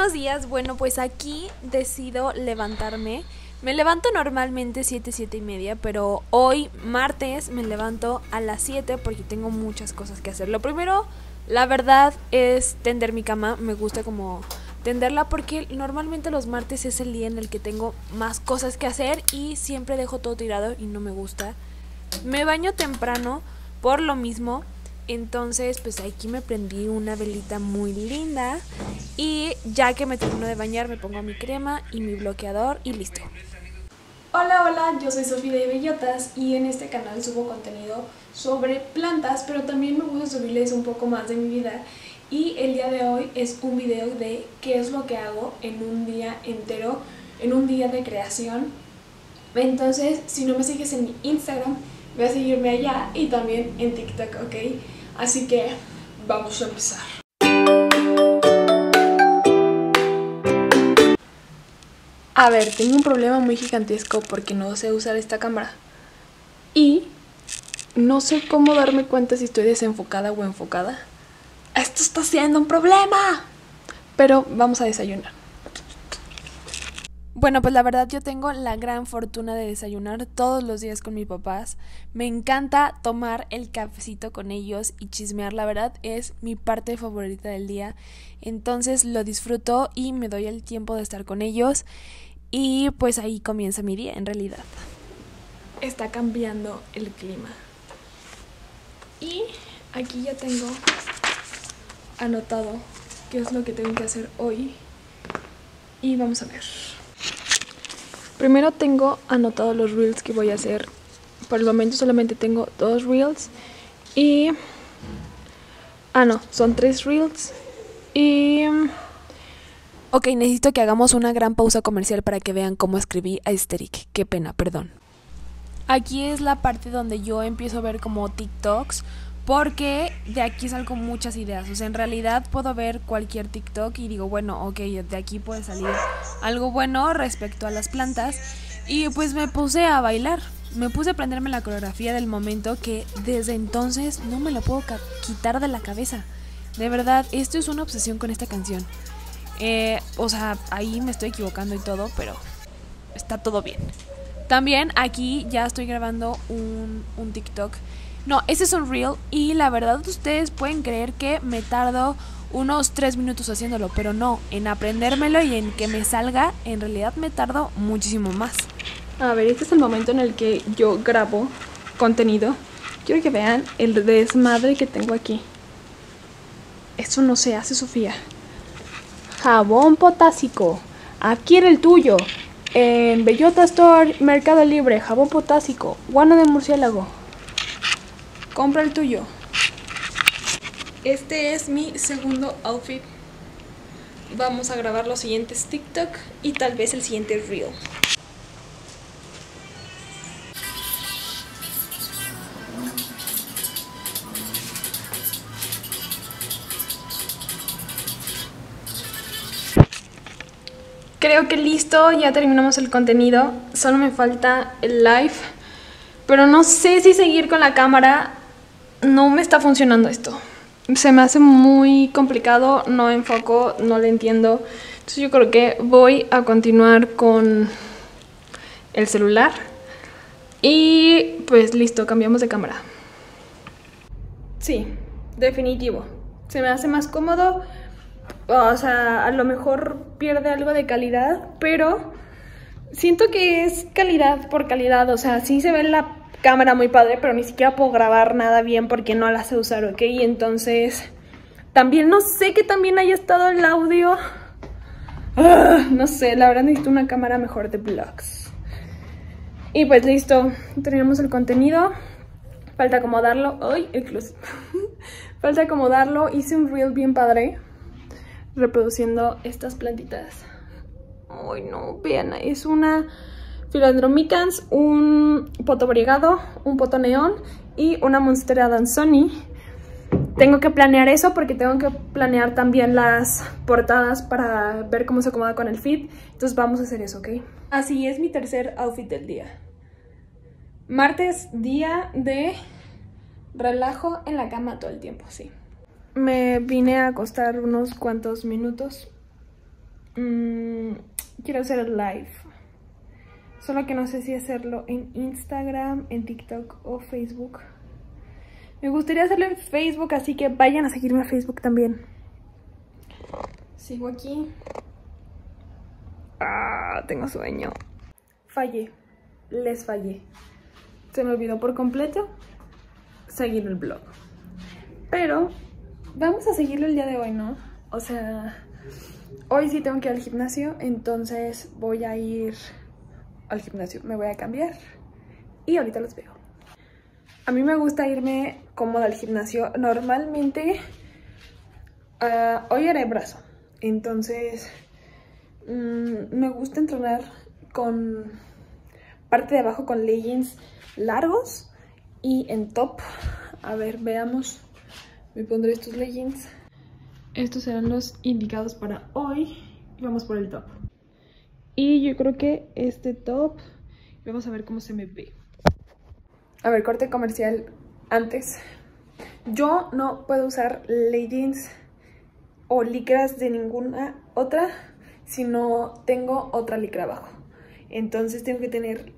buenos días. Bueno, pues aquí decido levantarme. Me levanto normalmente 7, 7 y media, pero hoy, martes, me levanto a las 7 porque tengo muchas cosas que hacer. Lo primero, la verdad, es tender mi cama. Me gusta como tenderla porque normalmente los martes es el día en el que tengo más cosas que hacer y siempre dejo todo tirado y no me gusta. Me baño temprano por lo mismo. Entonces, pues aquí me prendí una velita muy linda. Y ya que me termino de bañar, me pongo mi crema y mi bloqueador y listo. Hola, hola, yo soy Sofía de Bellotas y en este canal subo contenido sobre plantas, pero también me gusta subirles un poco más de mi vida. Y el día de hoy es un video de qué es lo que hago en un día entero, en un día de creación. Entonces, si no me sigues en mi Instagram, voy a seguirme allá y también en TikTok, ¿ok? Así que vamos a empezar. A ver, tengo un problema muy gigantesco porque no sé usar esta cámara. Y no sé cómo darme cuenta si estoy desenfocada o enfocada. Esto está siendo un problema. Pero vamos a desayunar. Bueno, pues la verdad yo tengo la gran fortuna de desayunar todos los días con mis papás. Me encanta tomar el cafecito con ellos y chismear, la verdad es mi parte favorita del día. Entonces lo disfruto y me doy el tiempo de estar con ellos y pues ahí comienza mi día en realidad. Está cambiando el clima. Y aquí ya tengo anotado qué es lo que tengo que hacer hoy. Y vamos a ver. Primero tengo anotado los reels que voy a hacer. Por el momento solamente tengo dos reels. Y... Ah, no, son tres reels. Y... Ok, necesito que hagamos una gran pausa comercial para que vean cómo escribí a Aesthetic. Qué pena, perdón. Aquí es la parte donde yo empiezo a ver como TikToks porque de aquí salgo muchas ideas. O sea, en realidad puedo ver cualquier TikTok y digo, bueno, ok, de aquí puede salir algo bueno respecto a las plantas. Y pues me puse a bailar. Me puse a aprenderme la coreografía del momento que desde entonces no me la puedo quitar de la cabeza. De verdad, esto es una obsesión con esta canción. Eh, o sea, ahí me estoy equivocando y todo, pero está todo bien. También aquí ya estoy grabando un, un TikTok no, ese es un reel y la verdad ustedes pueden creer que me tardo unos 3 minutos haciéndolo, pero no, en aprendérmelo y en que me salga, en realidad me tardo muchísimo más. A ver, este es el momento en el que yo grabo contenido. Quiero que vean el desmadre que tengo aquí. Eso no se hace, Sofía. Jabón potásico. Adquiere el tuyo. En Bellota Store, Mercado Libre, jabón potásico. Guano de murciélago compra el tuyo. Este es mi segundo outfit. Vamos a grabar los siguientes TikTok y tal vez el siguiente reel. Creo que listo, ya terminamos el contenido. Solo me falta el live. Pero no sé si seguir con la cámara no me está funcionando esto. Se me hace muy complicado, no enfoco, no le entiendo. Entonces yo creo que voy a continuar con el celular. Y pues listo, cambiamos de cámara. Sí, definitivo. Se me hace más cómodo. O sea, a lo mejor pierde algo de calidad, pero siento que es calidad por calidad. O sea, sí se ve la cámara muy padre, pero ni siquiera puedo grabar nada bien porque no la sé usar, ¿ok? Y entonces, también no sé que también haya estado el audio. Ah, no sé, la verdad necesito una cámara mejor de vlogs. Y pues listo, tenemos el contenido. Falta acomodarlo. ¡Ay! El Falta acomodarlo. Hice un reel bien padre. Reproduciendo estas plantitas. Ay, no, vean, es una Philodromicans, un poto brigado, un poto neón y una monstera danzoni. Tengo que planear eso porque tengo que planear también las portadas para ver cómo se acomoda con el fit. Entonces vamos a hacer eso, ¿ok? Así es mi tercer outfit del día. Martes, día de relajo en la cama todo el tiempo, sí. Me vine a acostar unos cuantos minutos mm, quiero hacer live. Solo que no sé si hacerlo en Instagram, en TikTok o Facebook. Me gustaría hacerlo en Facebook, así que vayan a seguirme a Facebook también. Sigo aquí. Ah, tengo sueño. Fallé. Les fallé. Se me olvidó por completo seguir el blog. Pero vamos a seguirlo el día de hoy, ¿no? O sea, hoy sí tengo que ir al gimnasio, entonces voy a ir al gimnasio. Me voy a cambiar y ahorita los veo. A mí me gusta irme cómoda al gimnasio. Normalmente, uh, hoy haré brazo. Entonces, mmm, me gusta entrenar con parte de abajo con leggings largos y en top. A ver, veamos. Me pondré estos leggings. Estos serán los indicados para hoy. Vamos por el top. Y yo creo que este top, vamos a ver cómo se me ve. A ver, corte comercial antes. Yo no puedo usar leggings o licras de ninguna otra si no tengo otra licra abajo. Entonces tengo que tener,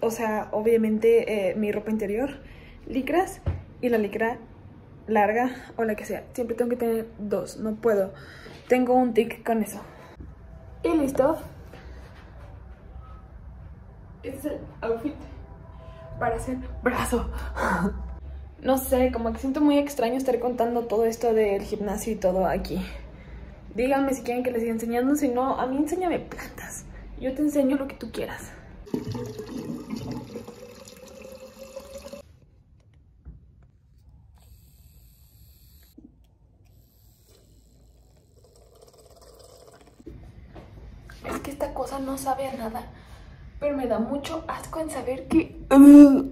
o sea, obviamente eh, mi ropa interior, licras y la licra larga o la que sea. Siempre tengo que tener dos, no puedo. Tengo un tic con eso. Y listo. Este es el outfit para hacer brazo. No sé, como que siento muy extraño estar contando todo esto del gimnasio y todo aquí. Díganme si quieren que les siga enseñando, si no, a mí enséñame plantas. Yo te enseño lo que tú quieras. Es que esta cosa no sabe a nada, pero me da mucho asco en saber que... Uh,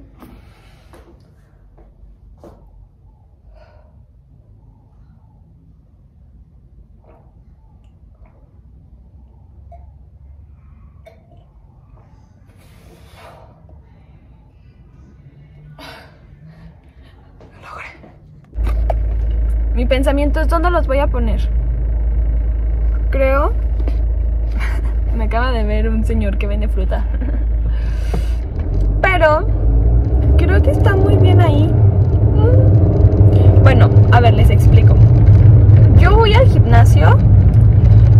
Mi pensamiento es dónde los voy a poner. Creo. Me acaba de ver un señor que vende fruta. Pero creo que está muy bien ahí. Bueno, a ver, les explico. Yo voy al gimnasio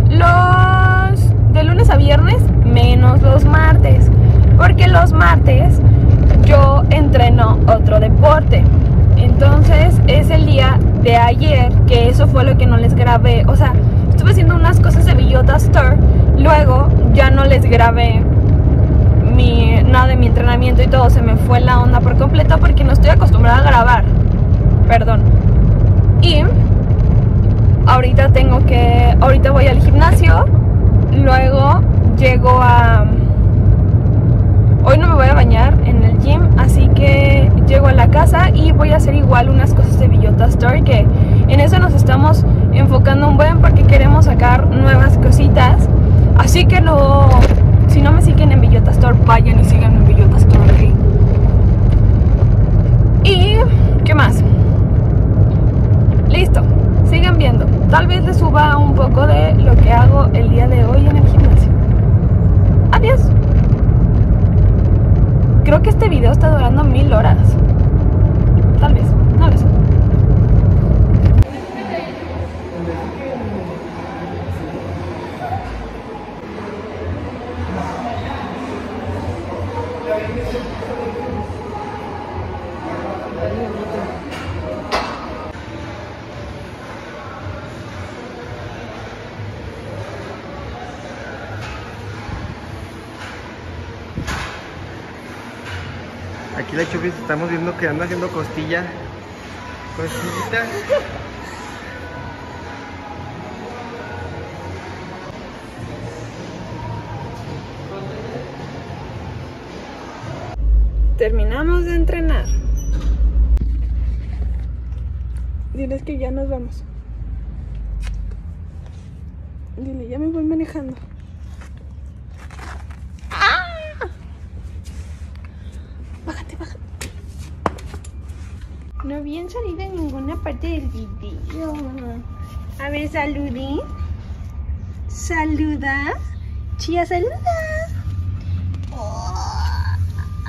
los de lunes a viernes menos los martes. Porque los martes yo entreno otro deporte. Entonces es el día de ayer, que eso fue lo que no les grabé. O sea, estuve haciendo unas cosas de Villota Store. Luego ya no les grabé mi, nada de mi entrenamiento y todo. Se me fue la onda por completo porque no estoy acostumbrada a grabar. Perdón. Y ahorita tengo que. Ahorita voy al gimnasio. Luego llego a. Hoy no me voy a bañar en el gym, así que llego a la casa y voy a hacer igual unas cosas de Villota Store que en eso nos estamos enfocando un buen porque queremos sacar nuevas cositas. Así que no, si no me siguen en Villota Store, vayan y sigan en Villota Store. Y, ¿qué más? Listo, sigan viendo. Tal vez les suba un poco de lo que hago el día de hoy en el gimnasio. Adiós. Creo que este video está durando mil horas. Tal vez, Aquí la Chubis estamos viendo que anda haciendo costilla. Costillita. Terminamos de entrenar. Diles que ya nos vamos. Dile, ya me voy manejando. No habían salido en ninguna parte del video. A ver, saludín. Saluda. Chía, saluda.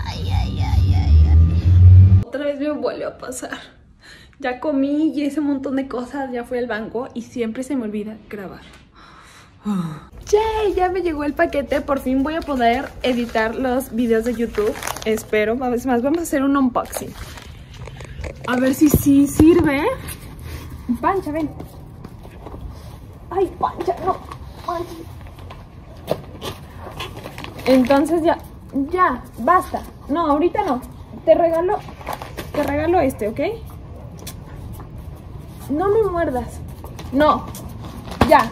ay, ay, ay, ay, ay. Otra vez me vuelve a pasar. Ya comí y hice un montón de cosas, ya fui al banco y siempre se me olvida grabar. ¡Yay! Ya me llegó el paquete, por fin voy a poder editar los videos de YouTube. Espero, a ver más, vamos a hacer un unboxing. A ver si sí sirve. Pancha, ven. Ay, Pancha, no. Pancha. Entonces ya, ya, basta. No, ahorita no. Te regalo, te regalo este, ¿ok? No me muerdas. No. Ya.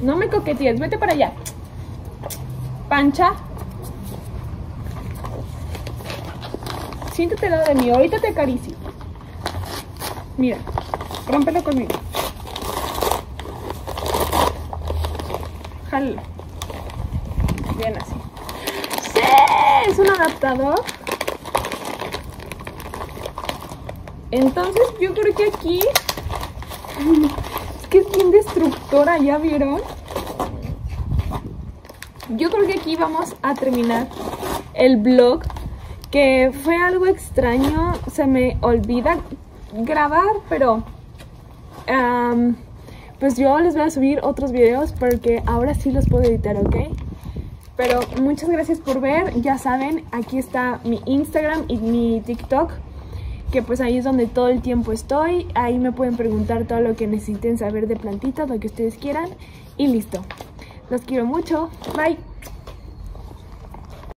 No me coquetees, vete para allá. Pancha. Siéntate lado de mí, ahorita te acaricio. Mira, rómpelo conmigo. Jalo. Bien así. ¡Sí! Es un adaptador. Entonces yo creo que aquí... Es que es bien destructora, ¿ya vieron? Yo creo que aquí vamos a terminar el vlog. Que fue algo extraño. Se me olvida grabar, pero... Pues yo les voy a subir otros videos porque ahora sí los puedo editar, ¿ok? Pero muchas gracias por ver, ya saben, aquí está mi Instagram y mi TikTok, que pues ahí es donde todo el tiempo estoy, ahí me pueden preguntar todo lo que necesiten saber de plantitas, lo que ustedes quieran y listo. Los quiero mucho, bye.